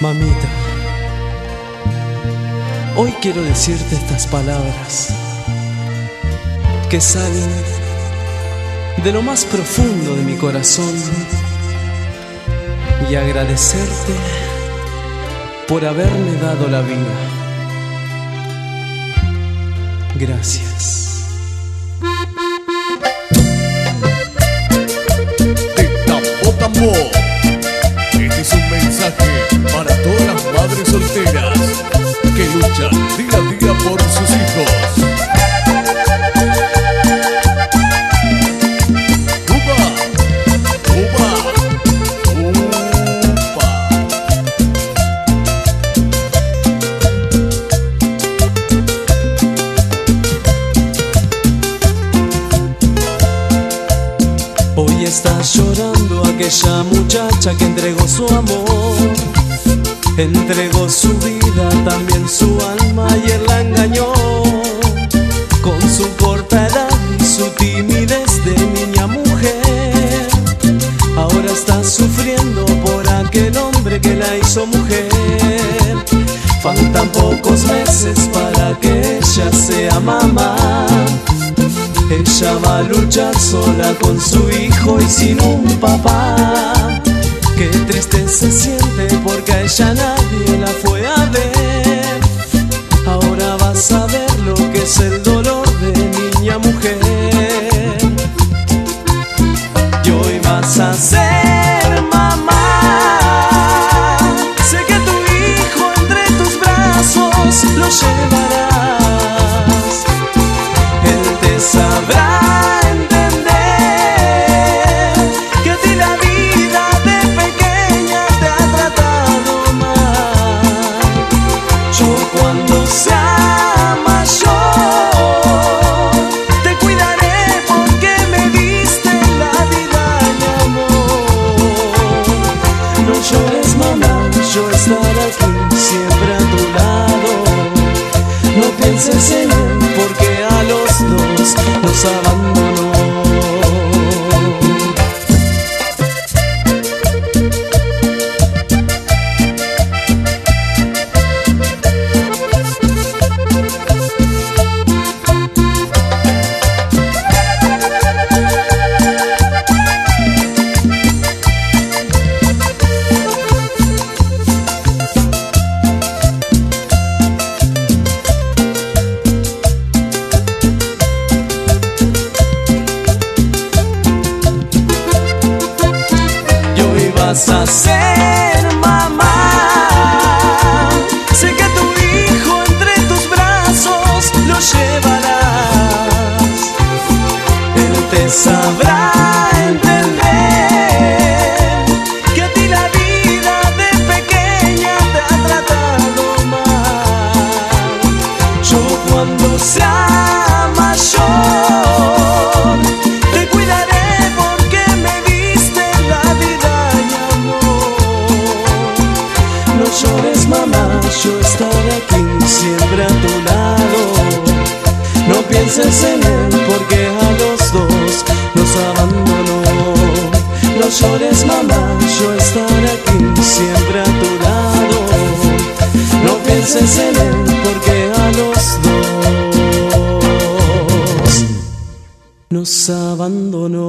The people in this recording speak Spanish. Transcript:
Mamita, hoy quiero decirte estas palabras que salen de lo más profundo de mi corazón y agradecerte por haberme dado la vida. Gracias. Está llorando aquella muchacha que entregó su amor, entregó su vida, también su alma y él la engañó. Con su corta edad y su timidez de niña mujer, ahora está sufriendo por aquel hombre que la hizo mujer. Faltan pocos meses para que ella sea mamá. Ella va a luchar sola con su hijo y sin un papá. Qué triste se siente porque a ella nadie No pienses en él porque a los dos nos abandonó. Vas a ser mamá. Sé que tu hijo entre tus brazos lo llevarás. Él te sabrá entender que a ti la vida de pequeña te ha tratado mal. Yo cuando sea mayor siempre a tu lado. No pienses en él porque a los dos nos abandonó.